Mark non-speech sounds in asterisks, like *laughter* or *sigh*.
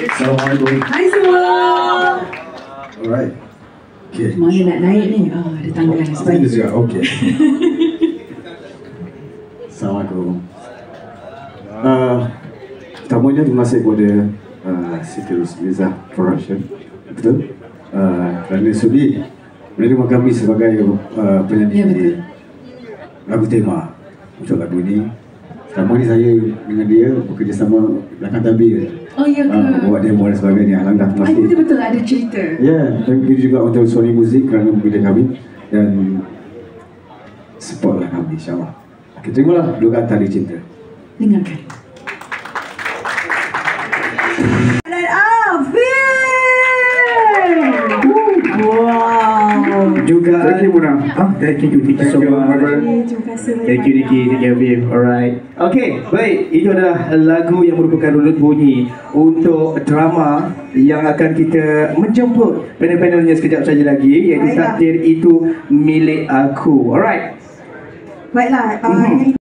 Assalamualaikum. Hai semua. Alright. Okay. Mana nak naik ni? Ah, ada tangga ni. Apa ini juga? Okay. *laughs* Assalamualaikum. Uh, pertamanya terima kasih kepada uh, Siti Rusmiza Production. Betul? Uh, kerana sudi menerima kami sebagai uh, penyanyi Ya, betul. lagu tema untuk lagu ini. Selama ni saya dengan dia bekerjasama belakang tabir. Oh, ya ke? Uh, buat demo dan sebagainya. Alhamdulillah terima Ah, kasih. betul-betul ada cerita. Ya, thank you juga untuk Sony Music kerana membina kami dan supportlah kami insyaAllah. Okay, terimalah Dugaan Tali Cinta. Dengarkan. Dan Afif! Juga Thank you, Muna. Ah, thank you, thank you so Thank you, much. kasih banyak. Thank you Ricky, thank you Habib. Alright. Okay, baik. Itu adalah lagu yang merupakan rulut bunyi untuk drama yang akan kita menjemput panel-panelnya sekejap saja lagi iaitu Baiklah. takdir itu milik aku. Alright. Baiklah, uh, Mhm. yang